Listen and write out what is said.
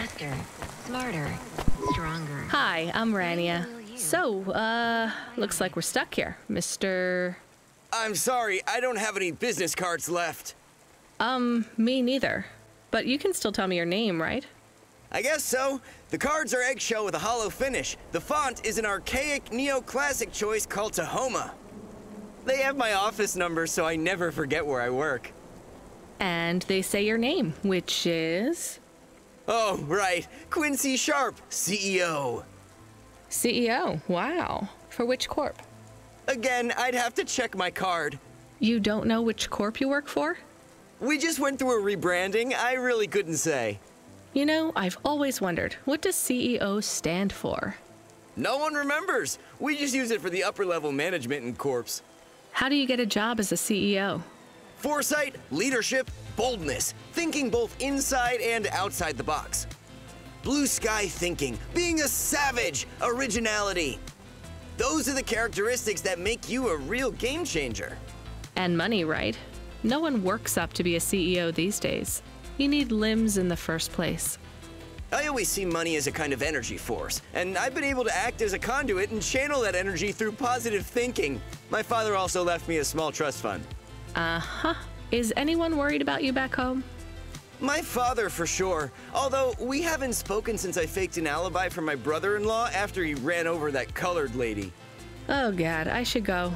Faster, smarter, stronger. Hi, I'm Rania. So, uh, looks like we're stuck here, Mr. I'm sorry, I don't have any business cards left. Um, me neither. But you can still tell me your name, right? I guess so. The cards are eggshell with a hollow finish. The font is an archaic neoclassic choice called Tahoma. They have my office number, so I never forget where I work. And they say your name, which is. Oh, right. Quincy Sharp, CEO. CEO. Wow. For which corp? Again, I'd have to check my card. You don't know which corp you work for? We just went through a rebranding. I really couldn't say. You know, I've always wondered what does CEO stand for? No one remembers. We just use it for the upper level management in Corps. How do you get a job as a CEO? Foresight, leadership, boldness, thinking both inside and outside the box. Blue sky thinking, being a savage, originality. Those are the characteristics that make you a real game changer. And money, right? No one works up to be a CEO these days. You need limbs in the first place. I always see money as a kind of energy force, and I've been able to act as a conduit and channel that energy through positive thinking. My father also left me a small trust fund. Uh huh. Is anyone worried about you back home? My father, for sure. Although we haven't spoken since I faked an alibi for my brother in law after he ran over that colored lady. Oh, God, I should go.